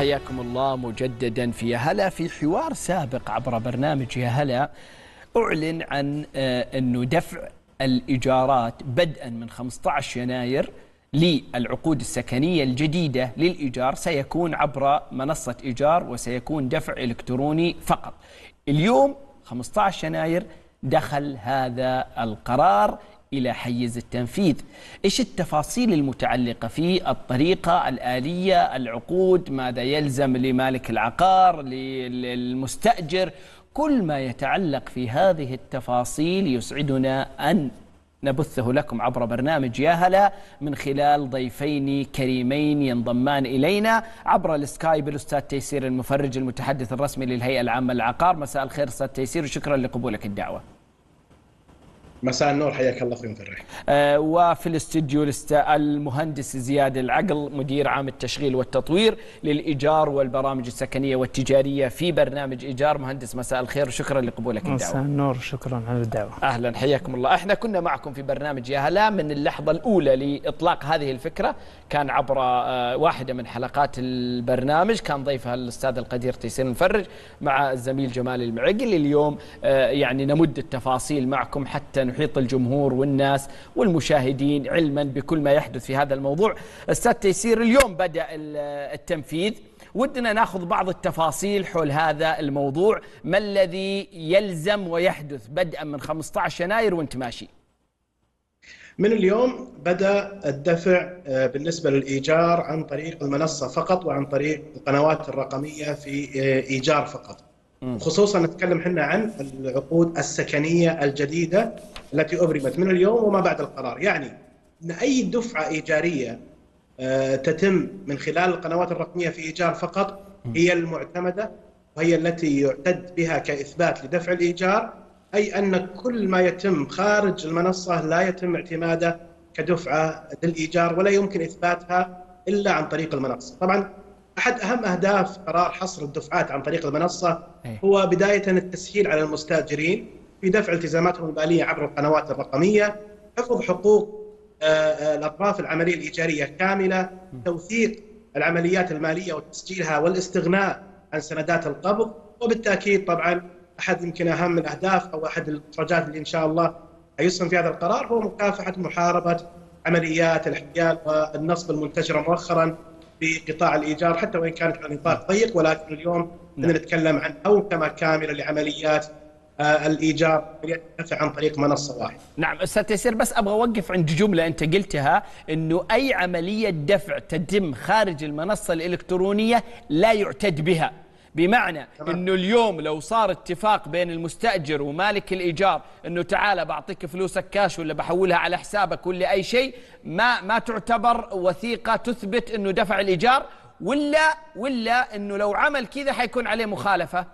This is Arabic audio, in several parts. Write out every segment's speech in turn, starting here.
حياكم الله مجددا في هلا في حوار سابق عبر برنامج يا هلا. أعلن عن آه، أنه دفع الإيجارات بدءا من 15 يناير للعقود السكنية الجديدة للإيجار سيكون عبر منصة إيجار وسيكون دفع إلكتروني فقط. اليوم 15 يناير دخل هذا القرار إلى حيز التنفيذ. إيش التفاصيل المتعلقة في الطريقة الآلية العقود ماذا يلزم لمالك العقار للمستأجر؟ كل ما يتعلق في هذه التفاصيل يسعدنا أن نبثه لكم عبر برنامج يا هلا من خلال ضيفين كريمين ينضمان إلينا عبر السكايب الأستاذ تيسير المفرج المتحدث الرسمي للهيئة العامة للعقار. مساء الخير أستاذ تيسير وشكرا لقبولك الدعوة. مساء النور حياك الله أخوي مفرح. آه وفي الاستديو الاست- المهندس زياد العقل مدير عام التشغيل والتطوير للإيجار والبرامج السكنية والتجارية في برنامج إيجار. مهندس مساء الخير وشكرا لقبولك مساء الدعوه النور شكرا على الدعوة. أهلا حياكم الله. إحنا كنا معكم في برنامج يا هلا من اللحظة الأولى لإطلاق هذه الفكرة. كان عبر آه، واحدة من حلقات البرنامج كان ضيفها الأستاذ القدير تيسير المفرج مع الزميل جمال المعقل. اليوم آه، يعني نمد التفاصيل معكم حتى نحيط الجمهور والناس والمشاهدين علما بكل ما يحدث في هذا الموضوع. أستاذ تيسير اليوم بدأ ال- التنفيذ. ودنا ناخذ بعض التفاصيل حول هذا الموضوع. ما الذي يلزم ويحدث بدءا من 15 يناير وانت ماشي؟ من اليوم بدأ الدفع آه، بالنسبة للإيجار عن طريق المنصة فقط وعن طريق القنوات الرقمية في آه، إيجار فقط. خصوصا نتكلم إحنا عن العقود السكنية الجديدة التي أبرمت من اليوم وما بعد القرار. يعني إن أي دفعة إيجارية آه، تتم من خلال القنوات الرقمية في إيجار فقط هي المعتمدة وهي التي يعتد بها كإثبات لدفع الإيجار أي أن كل ما يتم خارج المنصة لا يتم اعتماده كدفعة للإيجار ولا يمكن إثباتها إلا عن طريق المنصة. طبعا أحد أهم أهداف قرار حصر الدفعات عن طريق المنصة أي. هو بداية التسهيل على المستأجرين في دفع التزاماتهم الماليه عبر القنوات الرقمية، حفظ حقوق آه، آه، الأطراف العملية الإيجارية كاملة، توثيق العمليات المالية وتسجيلها والاستغناء عن سندات القبض، وبالتأكيد طبعا أحد يمكن أهم الأهداف أو أحد الاخراجات اللي إن شاء الله حيسهم في هذا القرار هو مكافحة محاربة عمليات الإحتيال والنصب المنتشره مؤخرا في قطاع الإيجار حتى وإن كانت على نطاق ضيق ولكن اليوم نعم. نتكلم عن اوكمه كاملة لعمليات آه، الإيجار عن طريق منصة واحدة. نعم أستاذ تيسير بس أبغى أوقف عند جملة أنت قلتها إنه أي عملية دفع تتم خارج المنصة الإلكترونية لا يعتد بها بمعنى. إنه اليوم لو صار اتفاق بين المستأجر ومالك الإيجار إنه تعال بعطيك فلوسك كاش ولا بحولها على حسابك ولا أي شيء ما ما تعتبر وثيقة تثبت إنه دفع الإيجار ولا ولا إنه لو عمل كذا حيكون عليه مخالفة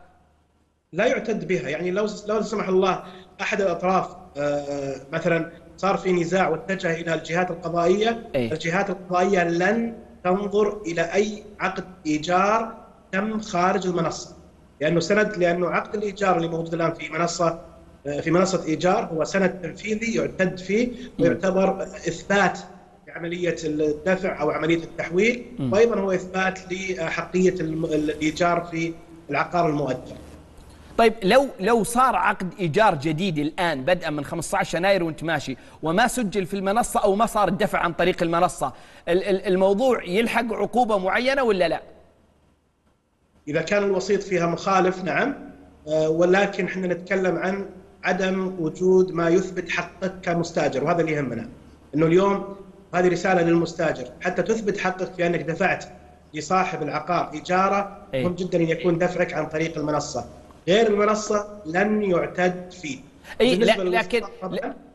لا يعتد بها يعني لو لو سمح الله أحد الأطراف آه، مثلا صار في نزاع واتجه إلى الجهات القضائية أي. الجهات القضائية لن تنظر إلى أي عقد إيجار تم خارج المنصة؟ لأنه سند لأنه عقد الإيجار اللي موجود الآن في منصة في منصة إيجار هو سند تنفيذي يعتد فيه ويعتبر إثبات لعملية الدفع أو عملية التحويل وأيضا هو إثبات لحقية الإيجار في العقار المؤجر طيب لو لو صار عقد إيجار جديد الآن بدءا من 15 يناير وأنت ماشي وما سجل في المنصة أو ما صار الدفع عن طريق المنصة ال- ال- الموضوع يلحق عقوبة معينة ولا لا؟ إذا كان الوسيط فيها مخالف نعم. آه، ولكن إحنا نتكلم عن عدم وجود ما يثبت حقك كمستاجر وهذا اللي يهمنا. إنه اليوم هذه رسالة للمستاجر. حتى تثبت حقك في انك دفعت لصاحب العقار إيجارة أي. مهم جدا أن يكون دفعك عن طريق المنصة. غير المنصة لن يعتد فيه. اي لكن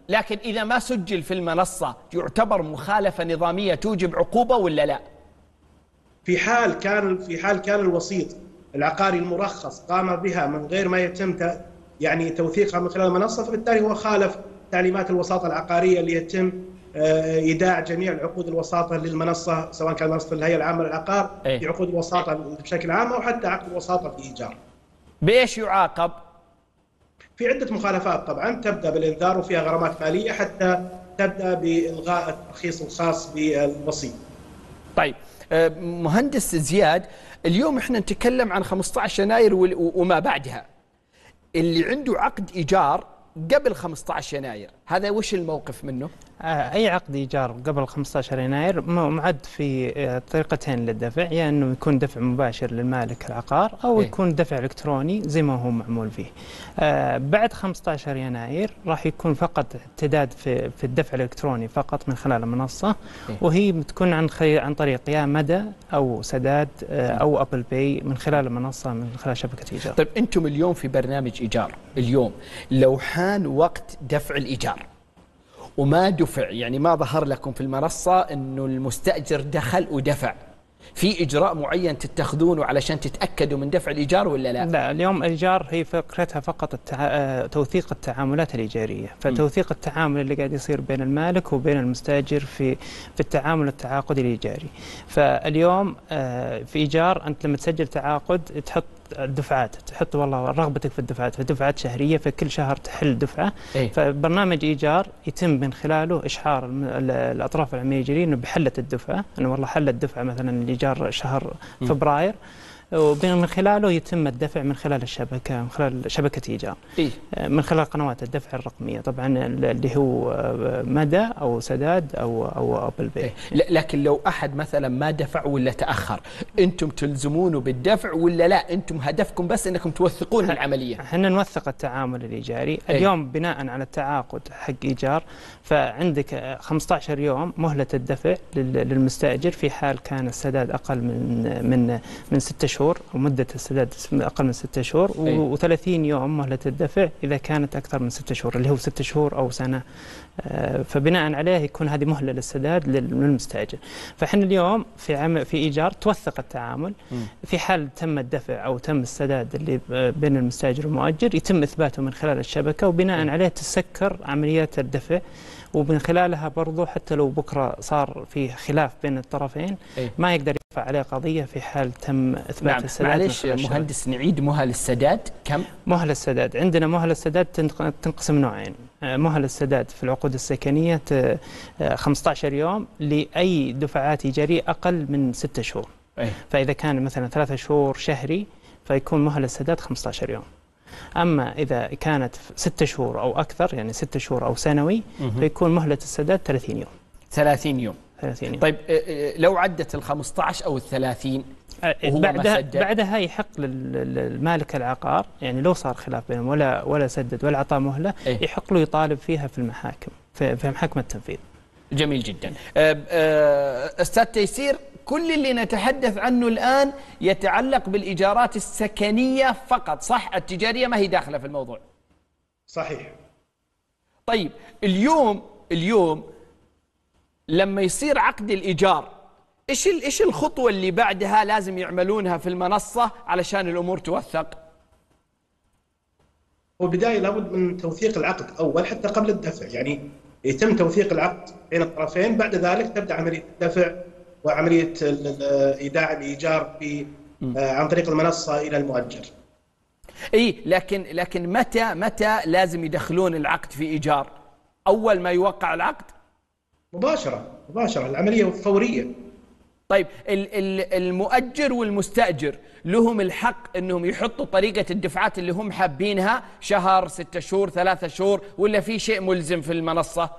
لكن إذا ما سجل في المنصة يعتبر مخالفة نظامية توجب عقوبة ولا لا؟ في حال كان في حال كان الوسيط العقاري المرخص قام بها من غير ما يتم يعني توثيقها من خلال المنصة فبالتالي هو خالف تعليمات الوساطة العقارية اللي يتم آه، إيداع جميع العقود الوساطة للمنصة سواء كان منصة الهيئة العامة للعقار إيه. في عقود الوساطة بشكل عام أو حتى عقد الوساطة في ايجار. بإيش يعاقب؟ في عدة مخالفات طبعا تبدأ بالإنذار وفيها غرامات مالية حتى تبدأ بإلغاء الترخيص الخاص بالوسيط. طيب مهندس زياد اليوم إحنا نتكلم عن 15 يناير وما بعدها. اللي عنده عقد إيجار قبل 15 يناير. هذا وش الموقف منه؟ آه، أي عقد ايجار قبل 15 يناير معد في آه، طريقتين للدفع. يا يعني إنه يكون دفع مباشر للمالك العقار أو إيه؟ يكون دفع إلكتروني زي ما هو معمول فيه. آه بعد 15 يناير راح يكون فقط اعتداد في في الدفع الإلكتروني فقط من خلال المنصة. إيه؟ وهي بتكون عن عن طريق يا مدى أو سداد آه أو أبل باي من خلال المنصة من خلال شبكة إيجار. طيب أنتم اليوم في برنامج إيجار. اليوم. لو حان وقت دفع الإيجار. وما دفع يعني ما ظهر لكم في المنصة أنه المستأجر دخل ودفع. في إجراء معين تتخذونه علشان تتأكدوا من دفع الإيجار ولا لا؟ لا اليوم الإيجار هي فكرتها فقط التع... آه، توثيق التعاملات الإيجارية. فتوثيق التعامل اللي قاعد يصير بين المالك وبين المستأجر في في التعامل التعاقدي الإيجاري. فاليوم آه، في إيجار أنت لما تسجل تعاقد تحط الدفعات تحط والله رغبتك في الدفعات في دفعات شهرية فكل شهر تحل دفعة. أي. فبرنامج إيجار يتم من خلاله اشعار الأطراف العملية انه بحلة الدفعة. انه والله حلت دفعة مثلا الايجار شهر فبراير. ومن خلاله يتم الدفع من خلال الشبكة من خلال شبكة إيجار. إيه؟ من خلال قنوات الدفع الرقمية. طبعا اللي هو مدى أو سداد أو أو أبل بي. إيه؟ لكن لو أحد مثلا ما دفع ولا تأخر أنتم تلزمونه بالدفع ولا لا؟ أنتم هدفكم بس أنكم توثقون العملية. إحنا نوثق التعامل الإيجاري. إيه؟ اليوم بناء على التعاقد حق إيجار فعندك 15 يوم مهلة الدفع للمستأجر في حال كان السداد أقل من من من 6 شهور. شهور ومدة السداد أقل من ستة شهور و30 يوم مهلة الدفع إذا كانت أكثر من ستة شهور اللي هو ستة شهور أو سنة. آه، فبناء عليه يكون هذه مهلة للسداد للمستأجر. فإحنا اليوم في عم في إيجار توثق التعامل. في حال تم الدفع أو تم السداد اللي بين المستأجر والمؤجر يتم إثباته من خلال الشبكة وبناء عليه تسكر عمليات الدفع. ومن خلالها برضو حتى لو بكرة صار في خلاف بين الطرفين أي. ما يقدر يرفع عليه قضية في حال تم إثبات نعم. السداد معلش مهندس نعيد مهل السداد كم؟ مهل السداد عندنا مهل السداد تنقسم نوعين آه، مهل السداد في العقود السكنية 15 آه، يوم لأي دفعات إيجارية أقل من 6 شهور أي. فإذا كان مثلا ثلاثة شهور شهري فيكون مهل السداد 15 يوم أما إذا كانت ستة شهور أو أكثر يعني ستة شهور أو سنوي فيكون مهلة السداد 30 يوم 30 يوم 30 يوم طيب لو عدت ال 15 أو ال 30 بعدها بعدها يحق للمالك العقار يعني لو صار خلاف بينهم ولا ولا سدد ولا اعطى مهلة إيه؟ يحق له يطالب فيها في المحاكم في, في محاكم التنفيذ. جميل جدا. أستاذ تيسير كل اللي نتحدث عنه الآن يتعلق بالإيجارات السكنية فقط صح؟ التجارية ما هي داخلة في الموضوع. صحيح. طيب اليوم اليوم لما يصير عقد الإيجار إيش إيش الخطوة اللي بعدها لازم يعملونها في المنصة علشان الأمور توثق؟ وبداية لابد من توثيق العقد أول حتى قبل الدفع. يعني يتم توثيق العقد بين الطرفين بعد ذلك تبدأ عملية الدفع وعملية إيداع الإيجار آه، عن طريق المنصة إلى المؤجر. إي لكن لكن متى متى لازم يدخلون العقد في إيجار؟ أول ما يوقع العقد؟ مباشرة مباشرة العملية فورية. طيب المؤجر والمستأجر لهم الحق إنهم يحطوا طريقة الدفعات اللي هم حابينها شهر ستة شهور ثلاثة شهور ولا في شيء ملزم في المنصة؟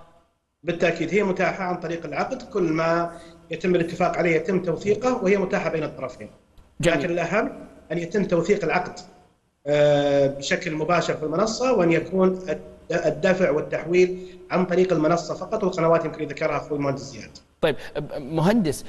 بالتأكيد هي متاحة عن طريق العقد كل ما يتم الاتفاق عليه يتم توثيقه وهي متاحة بين الطرفين. جميل. لكن الأهم أن يتم توثيق العقد آه، بشكل مباشر في المنصة وأن يكون الدفع والتحويل عن طريق المنصة فقط والقنوات يمكن ذكرها أخوي المهندس زياد. طيب مهندس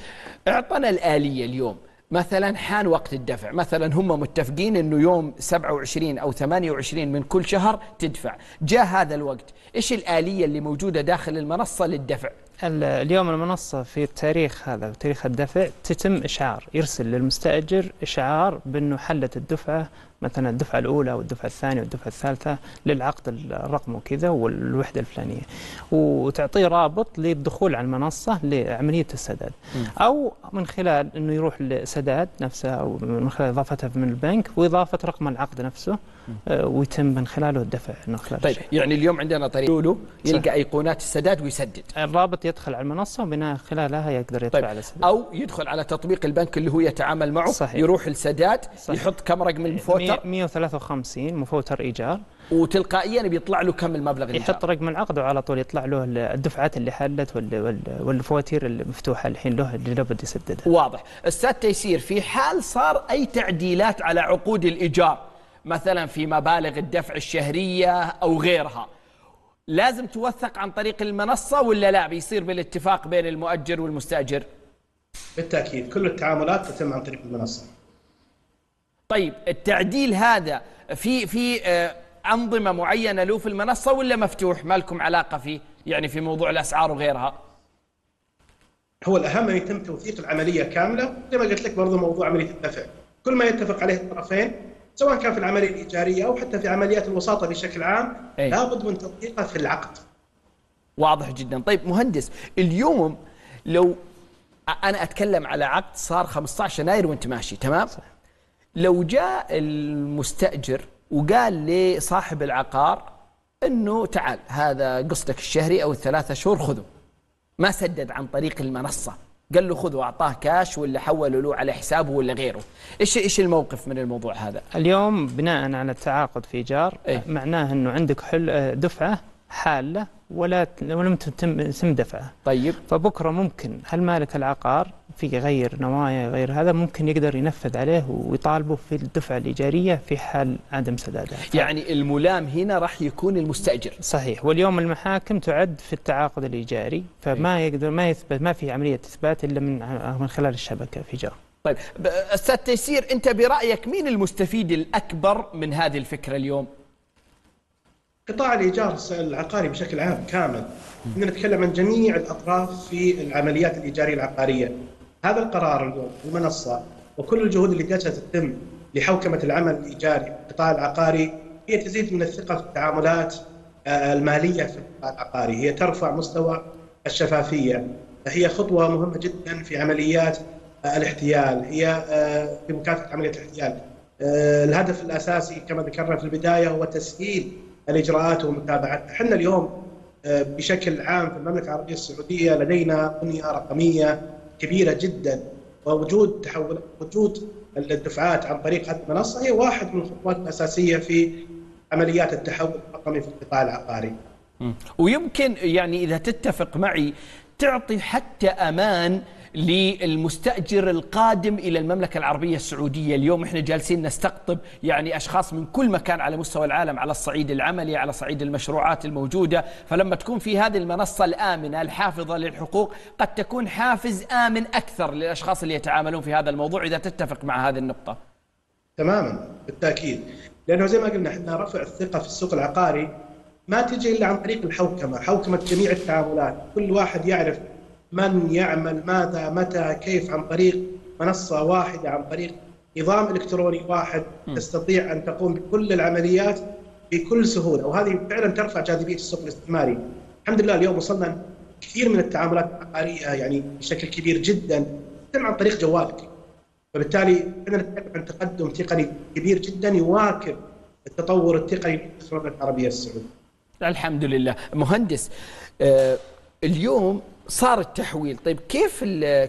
أعطنا الآلية اليوم مثلا حان وقت الدفع. مثلا هم متفقين إنه يوم 27 أو 28 من كل شهر تدفع. جاء هذا الوقت. إيش الآلية اللي موجودة داخل المنصة للدفع؟ اليوم المنصة في التاريخ هذا تاريخ الدفع تتم إشعار يرسل للمستأجر إشعار بأنه حلت الدفعة مثلا الدفعة الأولى والدفعة الثانية والدفعة الثالثة للعقد الرقم وكذا والوحدة الفلانية. وتعطيه رابط للدخول على المنصة لعملية السداد. أو من خلال أنه يروح لسداد نفسه أو من خلال إضافتها من البنك وإضافة رقم العقد نفسه. ويتم من خلاله الدفع من خلال طيب الشيء. يعني اليوم عندنا طريق يلقى أيقونات السداد ويسدد. الرابط يدخل على المنصة وبناء خلالها يقدر يدفع طيب على السداد أو يدخل على تطبيق البنك اللي هو يتعامل معه صحيح. يروح السداد صحيح. يحط كم رقم المفوتر 153 مفوتر إيجار. وتلقائيا بيطلع له كم المبلغ اللي يحط رقم العقد وعلى طول يطلع له الدفعات اللي حلت وال- وال- والفواتير المفتوحة الحين له اللي لابد يسددها. واضح. أستاذ تيسير في حال صار أي تعديلات على عقود الإيجار. مثلا في مبالغ الدفع الشهرية أو غيرها. لازم توثق عن طريق المنصة ولا لا؟ بيصير بالاتفاق بين المؤجر والمستأجر. بالتأكيد. كل التعاملات تتم عن طريق المنصة. طيب التعديل هذا في في آه، أنظمة معينة له في المنصة ولا مفتوح؟ ما لكم علاقة فيه؟ يعني في موضوع الأسعار وغيرها. هو الأهم أن يتم توثيق العملية كاملة. زي ما قلت لك برضه موضوع عملية الدفع. كل ما يتفق عليه الطرفين سواء كان في العملية الإيجارية أو حتى في عمليات الوساطة بشكل عام أي. لابد من تطبيقه في العقد. واضح جدا. طيب مهندس اليوم لو أنا أتكلم على عقد صار 15 يناير وأنت ماشي تمام؟ صح. لو جاء المستأجر وقال لصاحب العقار إنه تعال هذا قسطك الشهري أو الثلاثة شهور خذه. ما سدد عن طريق المنصة. قال له خذه واعطاه كاش ولا حوله له على حسابه ولا غيره إيش إيش الموقف من الموضوع هذا اليوم بناء على التعاقد في إيجار إيه. معناه أنه عندك حل دفعة حالة ولا ولم تتم يتم دفعها. طيب. فبكرة ممكن هل مالك العقار؟ في غير نوايا غير هذا ممكن يقدر ينفذ عليه ويطالبه في الدفعة الإيجارية في حال عدم سدادها يعني الملام هنا راح يكون المستأجر. صحيح. واليوم المحاكم تعد في التعاقد الإيجاري فما يقدر ما يثبت ما في عملية إثبات إلا من من خلال الشبكة في إيجار طيب أستاذ تيسير أنت برأيك مين المستفيد الأكبر من هذه الفكرة اليوم؟ قطاع الإيجار العقاري بشكل عام كامل. بدنا نتكلم عن جميع الأطراف في العمليات الإيجارية العقارية. هذا القرار اليوم المنصة وكل الجهود اللي جالسة تتم لحوكمة العمل الإيجاري القطاع العقاري هي تزيد من الثقة في التعاملات آه، المالية في القطاع العقاري. هي ترفع مستوى الشفافية. هي خطوة مهمة جدا في عمليات آه، الاحتيال. هي آه، في مكافحة عملية الاحتيال. الهدف الأساسي كما ذكرنا في البداية هو تسهيل الإجراءات ومتابعتها، إحنا اليوم آه، بشكل عام في المملكة العربية السعودية لدينا بنية رقمية كبيرة جدا ووجود تحول وجود الدفعات عن طريق هذه المنصة هي واحد من الخطوات الأساسية في عمليات التحول الرقمي في القطاع العقاري. ويمكن يعني إذا تتفق معي تعطي حتى أمان للمستأجر القادم إلى المملكة العربية السعودية، اليوم إحنا جالسين نستقطب يعني أشخاص من كل مكان على مستوى العالم على الصعيد العملي، على صعيد المشروعات الموجودة، فلما تكون في هذه المنصة الآمنة الحافظة للحقوق قد تكون حافز آمن أكثر للأشخاص اللي يتعاملون في هذا الموضوع إذا تتفق مع هذه النقطة. تماما بالتأكيد. لأنه زي ما قلنا إحنا رفع الثقة في السوق العقاري ما تجي إلا عن طريق الحوكمة، حوكمة جميع التعاملات، كل واحد يعرف من يعمل ماذا متى كيف عن طريق منصة واحدة عن طريق نظام إلكتروني واحد تستطيع أن تقوم بكل العمليات بكل سهولة وهذه فعلا ترفع جاذبية السوق الاستثماري. الحمد لله اليوم وصلنا كثير من التعاملات العقارية يعني بشكل كبير جدا تتم عن طريق جوالك. فبالتالي إحنا نتكلم عن تقدم تقني كبير جدا يواكب التطور التقني في المملكه العربية السعودية. الحمد لله مهندس آه اليوم صار التحويل. طيب كيف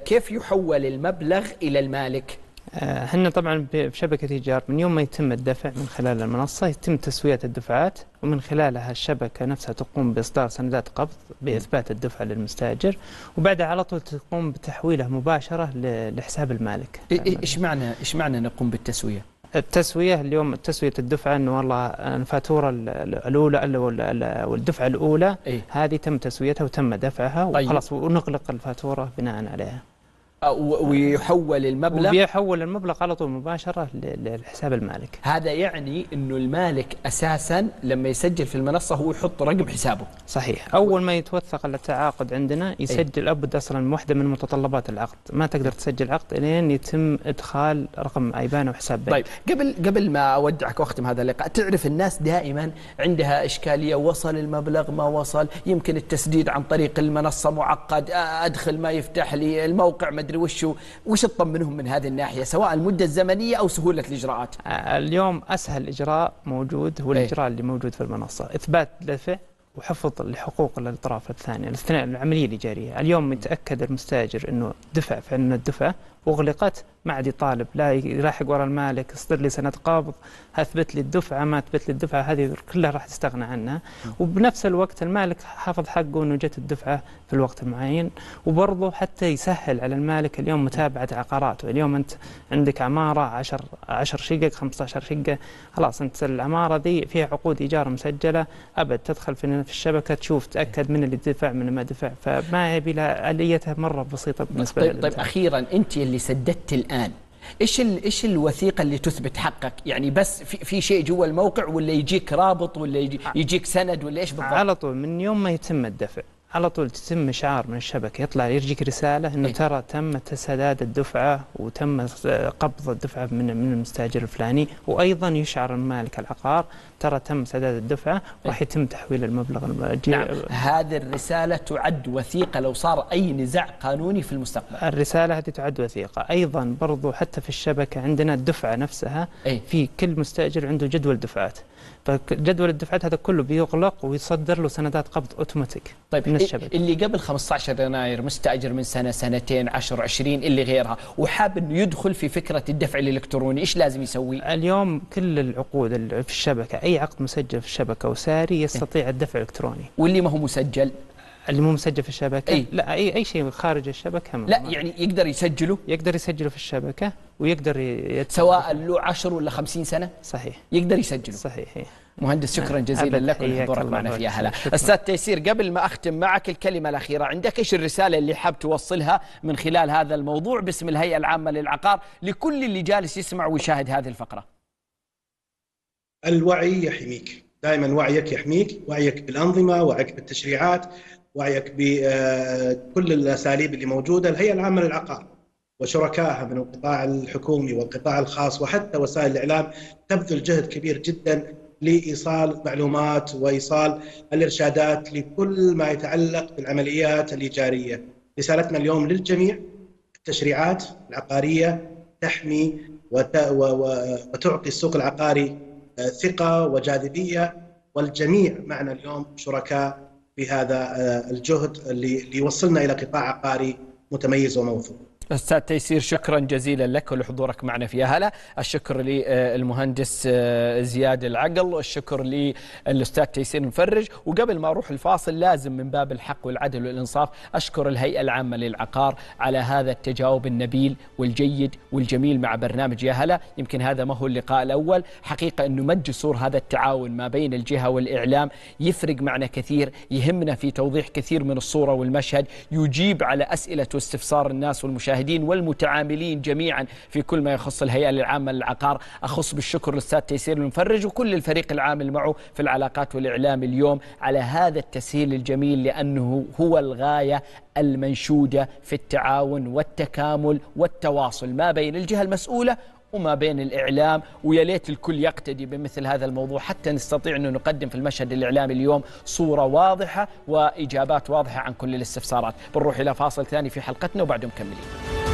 كيف يحول المبلغ إلى المالك؟ آه، إحنا طبعا بشبكة إيجار من يوم ما يتم الدفع من خلال المنصة يتم تسوية الدفعات ومن خلالها الشبكة نفسها تقوم بإصدار سندات قبض بإثبات الدفع للمستأجر وبعدها على طول تقوم بتحويله مباشرة ل- لحساب المالك. إيش معنى إيش معنى نقوم بالتسوية؟ التسوية اليوم تسوية الدفعة إنه والله الفاتورة ال- ال- الأولى ال- وال- ال- والدفعة الأولى إيه. هذه تم تسويتها وتم دفعها طيب. وخلاص ونغلق الفاتورة بناء عليها ويحول المبلغ. وبيحول المبلغ على طول مباشرة لحساب المالك. هذا يعني إنه المالك أساسا لما يسجل في المنصة هو يحط رقم حسابه. صحيح. أول ما يتوثق التعاقد عندنا يسجل ابد أصلا واحدة من متطلبات العقد. ما تقدر تسجل عقد إلين يتم إدخال رقم أيبان وحساب بنك طيب قبل قبل ما أودعك وأختم هذا اللقاء تعرف الناس دائما عندها إشكالية وصل المبلغ ما وصل؟ يمكن التسديد عن طريق المنصة معقد أدخل ما يفتح لي الموقع ما ادري وشو وش تطمنهم من هذه الناحية سواء المدة الزمنية أو سهولة الإجراءات آه، اليوم أسهل إجراء موجود هو إيه. الإجراء اللي موجود في المنصة إثبات دفع وحفظ لحقوق الاطراف الثانية الاثنين العملية الايجاريه اليوم يتأكد المستاجر إنه دفع فعلا الدفعه واغلقت ما عاد يطالب لا يلاحق وراء المالك اصدر لي سند قبض اثبت لي الدفعة ما اثبت لي الدفعة هذه كلها راح تستغنى عنها. وبنفس الوقت المالك حافظ حقه إنه جت الدفعة في الوقت المعين. وبرضه حتى يسهل على المالك اليوم متابعة عقاراته. اليوم أنت عندك عمارة 10 10 شقق 15 شقة خلاص أنت العمارة دي فيها عقود إيجار مسجلة أبد تدخل في الشبكة تشوف تأكد من اللي دفع من ما دفع. فما يبي لها آليتها مرة بسيطة بالنسبة طيب, طيب أخيرا أنت اللي سددت الآن إيش إيش الوثيقة اللي تثبت حقك؟ يعني بس في, في شيء جوا الموقع ولا يجيك رابط ولا يجي يجيك سند ولا إيش بالضبط؟ على طول من يوم ما يتم الدفع. على طول تتم اشعار من الشبكة يطلع يرجيك رسالة إنه إيه؟ ترى تم تسداد الدفعة وتم قبض الدفعة من من المستاجر الفلاني وأيضا يشعر المالك العقار ترى تم سداد الدفعة وراح إيه؟ يتم تحويل المبلغ نعم هذه الرسالة تعد وثيقة لو صار أي نزاع قانوني في المستقبل الرسالة هذه تعد وثيقة أيضا برضو حتى في الشبكة عندنا الدفعة نفسها أي؟ في كل مستأجر عنده جدول دفعات فجدول الدفعات هذا كله بيغلق ويصدر له سندات قبض أوتوماتيك طيب من الشبكه اللي قبل 15 يناير مستأجر من سنة سنتين 10 20 اللي غيرها وحاب إنه يدخل في فكرة الدفع الإلكتروني إيش لازم يسوي؟ اليوم كل العقود في الشبكة أي عقد مسجل في الشبكة وساري يستطيع الدفع الإلكتروني. واللي ما هو مسجل؟ اللي مو مسجل في الشبكة؟ أي. لا أي أي شيء خارج الشبكة لا يعني يقدر يسجله؟ يقدر يسجله في الشبكة ويقدر سواء له 10 ولا 50 سنة؟ صحيح. يقدر يسجله. صحيح إيه. مهندس شكرا جزيلا لك ولحضورك معنا في هلا أستاذ تيسير قبل ما أختم معك الكلمة الأخيرة عندك إيش الرسالة اللي حاب توصلها من خلال هذا الموضوع باسم الهيئة العامة للعقار لكل اللي جالس يسمع ويشاهد هذه الفقرة؟ الوعي يحميك. دائما وعيك يحميك وعيك بالأنظمة وعيك بالتشريعات. وعيك بكل الأساليب اللي موجودة الهيئه العامه للعقار وشركائها من القطاع الحكومي والقطاع الخاص وحتى وسائل الإعلام تبذل جهد كبير جدا لإيصال معلومات وإيصال الإرشادات لكل ما يتعلق بالعمليات الإيجارية. رسالتنا اليوم للجميع التشريعات العقارية تحمي وتعطي السوق العقاري ثقة وجاذبية والجميع معنا اليوم شركاء بهذا الجهد اللي يوصلنا إلى قطاع عقاري متميز وموثوق. أستاذ تيسير شكرا جزيلا لك ولحضورك معنا في هلا الشكر للمهندس زياد العقل. والشكر للأستاذ تيسير المفرج. وقبل ما أروح الفاصل لازم من باب الحق والعدل والإنصاف أشكر الهيئة العامة للعقار على هذا التجاوب النبيل والجيد والجميل مع برنامج يا هلا. يمكن هذا ما هو اللقاء الأول. حقيقة أنه مد جسور هذا التعاون ما بين الجهة والإعلام يفرق معنا كثير يهمنا في توضيح كثير من الصورة والمشهد يجيب على أسئلة واستفسار الناس والمشاهدين. المشاهدين والمتعاملين جميعا في كل ما يخص الهيئة العامة للعقار. أخص بالشكر للأستاذ تيسير المفرج وكل الفريق العامل معه في العلاقات والإعلام اليوم على هذا التسهيل الجميل لأنه هو الغاية المنشودة في التعاون والتكامل والتواصل ما بين الجهة المسؤولة وما بين الإعلام ويا ليت الكل يقتدي بمثل هذا الموضوع حتى نستطيع أن نقدم في المشهد الإعلامي اليوم صورة واضحة وإجابات واضحة عن كل الاستفسارات. بنروح إلى فاصل ثاني في حلقتنا وبعد مكملين